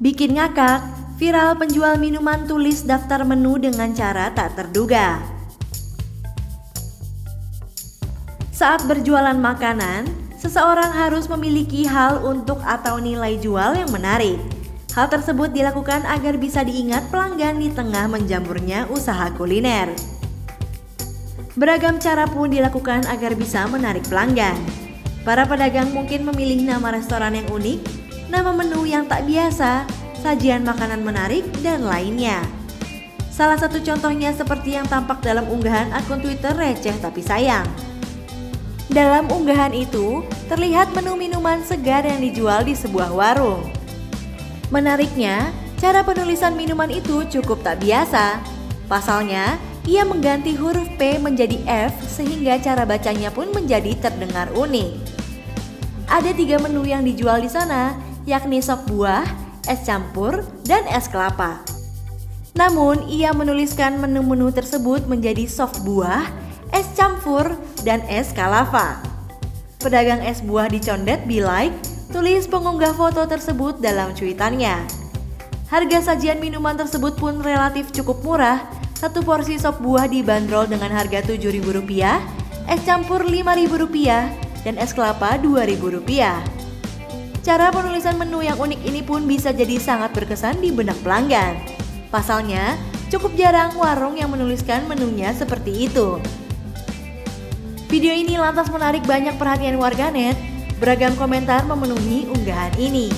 Bikin ngakak, viral penjual minuman tulis daftar menu dengan cara tak terduga. Saat berjualan makanan, seseorang harus memiliki hal untuk atau nilai jual yang menarik. Hal tersebut dilakukan agar bisa diingat pelanggan di tengah menjamurnya usaha kuliner. Beragam cara pun dilakukan agar bisa menarik pelanggan. Para pedagang mungkin memilih nama restoran yang unik, nama menu yang tak biasa, sajian makanan menarik, dan lainnya. Salah satu contohnya seperti yang tampak dalam unggahan akun Twitter receh tapi sayang. Dalam unggahan itu, terlihat menu minuman segar yang dijual di sebuah warung. Menariknya, cara penulisan minuman itu cukup tak biasa. Pasalnya, ia mengganti huruf P menjadi F sehingga cara bacanya pun menjadi terdengar unik. Ada tiga menu yang dijual di sana, yakni sop buah, es campur, dan es kelapa. Namun, ia menuliskan menu-menu tersebut menjadi sop buah, es campur, dan es kalava. Pedagang es buah di Condet Be Like tulis pengunggah foto tersebut dalam cuitannya. Harga sajian minuman tersebut pun relatif cukup murah, satu porsi sop buah dibanderol dengan harga Rp7.000, es campur Rp5.000, dan es kelapa Rp2.000. Cara penulisan menu yang unik ini pun bisa jadi sangat berkesan di benak pelanggan. Pasalnya, cukup jarang warung yang menuliskan menunya seperti itu. Video ini lantas menarik banyak perhatian warganet. Beragam komentar memenuhi unggahan ini.